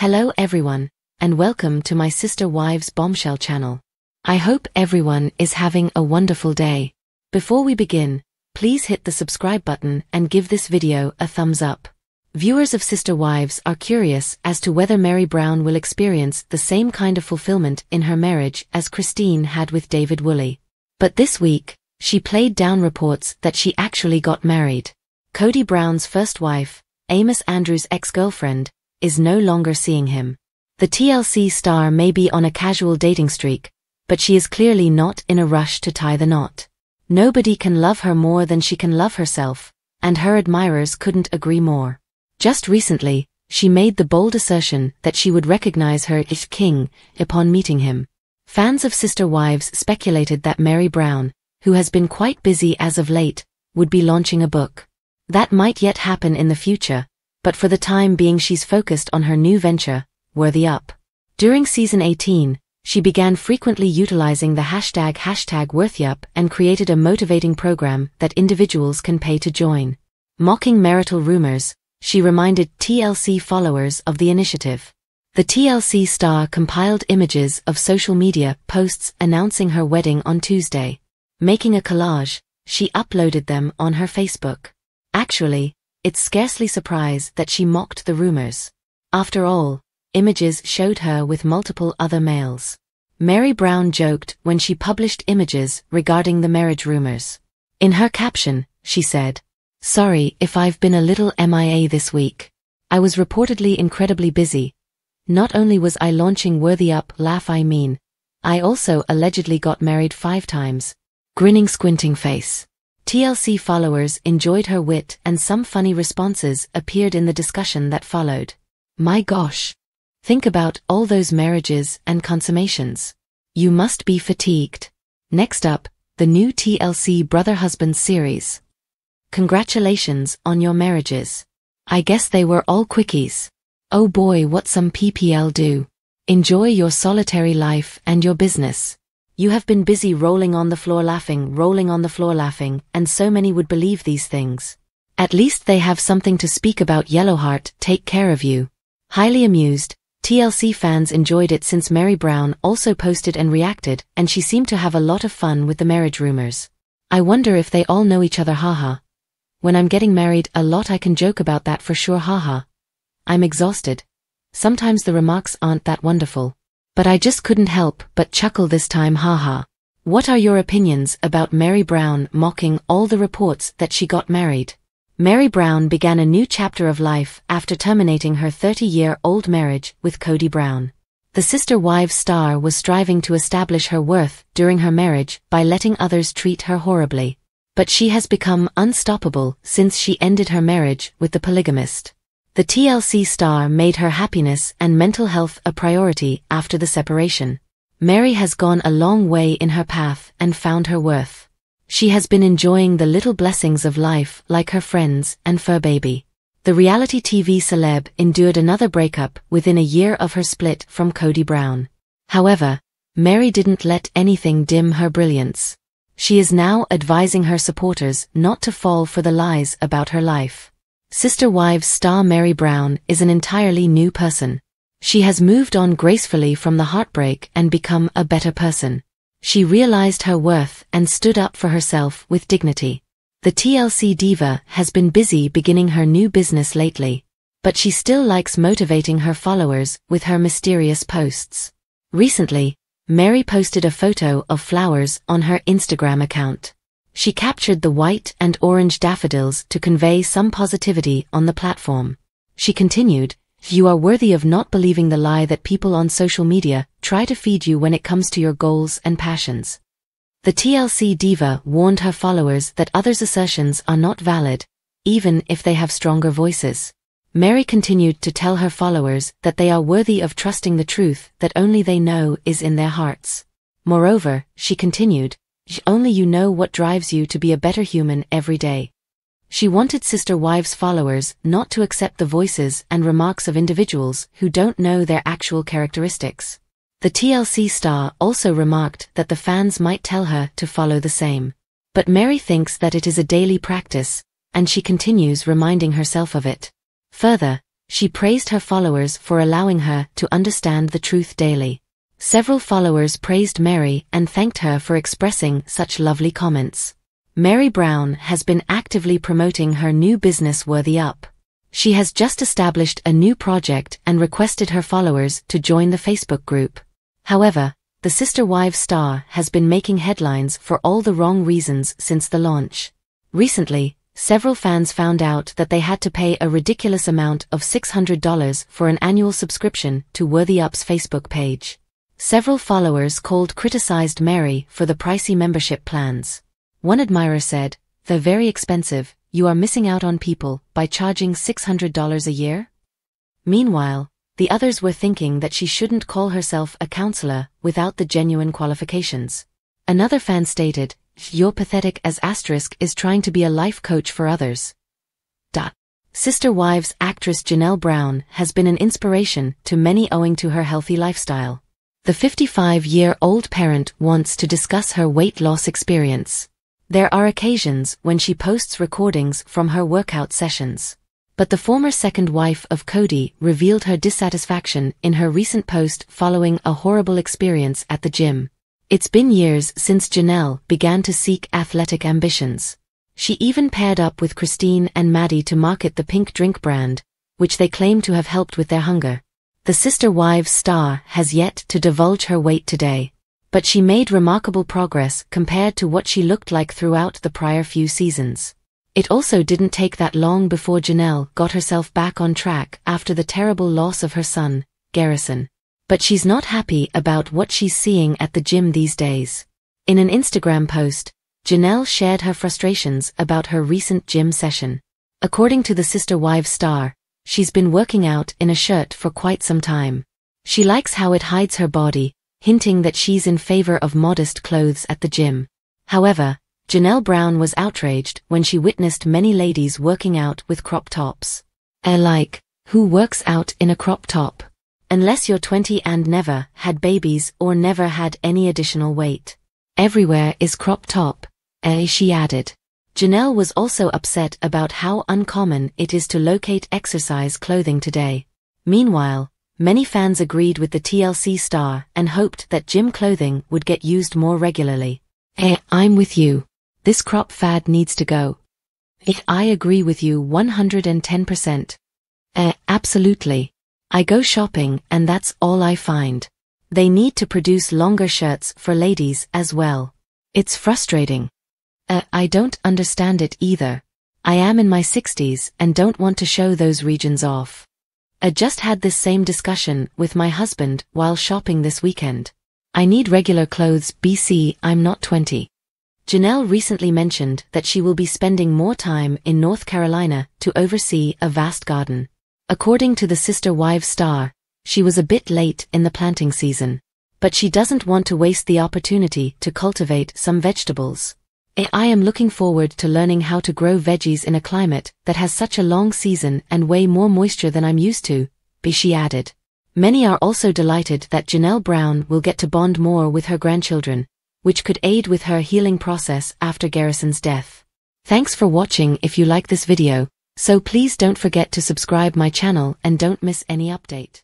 Hello everyone, and welcome to my Sister Wives Bombshell channel. I hope everyone is having a wonderful day. Before we begin, please hit the subscribe button and give this video a thumbs up. Viewers of Sister Wives are curious as to whether Meri Brown will experience the same kind of fulfillment in her marriage as Christine had with David Woolley. But this week, she played down reports that she actually got married. Kody Brown's first wife, Amos Andrews' ex-girlfriend, is no longer seeing him. The TLC star may be on a casual dating streak, but she is clearly not in a rush to tie the knot. Nobody can love her more than she can love herself, and her admirers couldn't agree more. Just recently, she made the bold assertion that she would recognize her if king upon meeting him. Fans of Sister Wives speculated that Meri Brown, who has been quite busy as of late, would be launching a book. That might yet happen in the future, but for the time being she's focused on her new venture, Worthy Up. During season 18, she began frequently utilizing the hashtag hashtag WorthyUp and created a motivating program that individuals can pay to join. Mocking marital rumors, she reminded TLC followers of the initiative. The TLC star compiled images of social media posts announcing her wedding on Tuesday. Making a collage, she uploaded them on her Facebook. Actually, it's scarcely surprise that she mocked the rumors. After all, images showed her with multiple other males. Meri Brown joked when she published images regarding the marriage rumors. In her caption, she said, Sorry if I've been a little MIA this week. I was reportedly incredibly busy. Not only was I launching Worthy Up Laugh I Mean, I also allegedly got married five times. Grinning squinting face. TLC followers enjoyed her wit and some funny responses appeared in the discussion that followed. My gosh. Think about all those marriages and consummations. You must be fatigued. Next up, the new TLC Brother Husband series. Congratulations on your marriages. I guess they were all quickies. Oh boy what some PPL do. Enjoy your solitary life and your business. You have been busy rolling on the floor laughing, rolling on the floor laughing, and so many would believe these things. At least they have something to speak about Yellowheart, take care of you. Highly amused, TLC fans enjoyed it since Meri Brown also posted and reacted, and she seemed to have a lot of fun with the marriage rumors. I wonder if they all know each other haha. When I'm getting married a lot I can joke about that for sure haha. I'm exhausted. Sometimes the remarks aren't that wonderful. But I just couldn't help but chuckle this time haha. What are your opinions about Meri Brown mocking all the reports that she got married? Meri Brown began a new chapter of life after terminating her 30-year-old marriage with Kody Brown. The Sister Wives star was striving to establish her worth during her marriage by letting others treat her horribly. But she has become unstoppable since she ended her marriage with the polygamist. The TLC star made her happiness and mental health a priority after the separation. Meri has gone a long way in her path and found her worth. She has been enjoying the little blessings of life like her friends and fur baby. The reality TV celeb endured another breakup within a year of her split from Kody Brown. However, Meri didn't let anything dim her brilliance. She is now advising her supporters not to fall for the lies about her life. Sister Wives star Meri Brown is an entirely new person. She has moved on gracefully from the heartbreak and become a better person. She realized her worth and stood up for herself with dignity. The TLC diva has been busy beginning her new business lately, but she still likes motivating her followers with her mysterious posts. Recently, Meri posted a photo of flowers on her Instagram account. She captured the white and orange daffodils to convey some positivity on the platform. She continued, You are worthy of not believing the lie that people on social media try to feed you when it comes to your goals and passions. The TLC diva warned her followers that others' assertions are not valid, even if they have stronger voices. Meri continued to tell her followers that they are worthy of trusting the truth that only they know is in their hearts. Moreover, she continued, only you know what drives you to be a better human every day. She wanted Sister Wives followers not to accept the voices and remarks of individuals who don't know their actual characteristics. The TLC star also remarked that the fans might tell her to follow the same. But Meri thinks that it is a daily practice, and she continues reminding herself of it. Further, She praised her followers for allowing her to understand the truth daily. Several followers praised Meri and thanked her for expressing such lovely comments. Meri Brown has been actively promoting her new business Worthy Up. She has just established a new project and requested her followers to join the Facebook group. However, the Sister Wives star has been making headlines for all the wrong reasons since the launch. Recently, several fans found out that they had to pay a ridiculous amount of $600 for an annual subscription to Worthy Up's Facebook page. Several followers called criticized Meri for the pricey membership plans. One admirer said, they're very expensive, you are missing out on people by charging $600 a year? Meanwhile, the others were thinking that she shouldn't call herself a counselor without the genuine qualifications. Another fan stated, you're pathetic as asterisk is trying to be a life coach for others. Dot. Sister Wives actress Janelle Brown has been an inspiration to many owing to her healthy lifestyle. The 55-year-old parent wants to discuss her weight loss experience. There are occasions when she posts recordings from her workout sessions. But the former second wife of Kody revealed her dissatisfaction in her recent post following a horrible experience at the gym. It's been years since Janelle began to seek athletic ambitions. She even paired up with Christine and Maddie to market the pink drink brand, which they claim to have helped with their hunger. The Sister Wives star has yet to divulge her weight today, but she made remarkable progress compared to what she looked like throughout the prior few seasons. It also didn't take that long before Janelle got herself back on track after the terrible loss of her son, Garrison. But she's not happy about what she's seeing at the gym these days. In an Instagram post, Janelle shared her frustrations about her recent gym session. According to the Sister Wives star, she's been working out in a shirt for quite some time. She likes how it hides her body, hinting that she's in favor of modest clothes at the gym. However, Janelle Brown was outraged when she witnessed many ladies working out with crop tops. A like, who works out in a crop top? Unless you're 20 and never had babies or never had any additional weight. Everywhere is crop top, eh, she added. Janelle was also upset about how uncommon it is to locate exercise clothing today. Meanwhile, many fans agreed with the TLC star and hoped that gym clothing would get used more regularly. Eh, I'm with you. This crop fad needs to go. Eh, I agree with you 110%. Eh, absolutely. I go shopping and that's all I find. They need to produce longer shirts for ladies as well. It's frustrating. Uh, I don't understand it either. I am in my 60s and don't want to show those regions off. I just had this same discussion with my husband while shopping this weekend. I need regular clothes BC I'm not 20. Janelle recently mentioned that she will be spending more time in North Carolina to oversee a vast garden. According to the Sister Wives star, she was a bit late in the planting season. But she doesn't want to waste the opportunity to cultivate some vegetables. Eh, I am looking forward to learning how to grow veggies in a climate that has such a long season and way more moisture than I'm used to, she added. Many are also delighted that Janelle Brown will get to bond more with her grandchildren, which could aid with her healing process after Garrison's death. Thanks for watching if you like this video. So please don't forget to subscribe my channel and don't miss any update.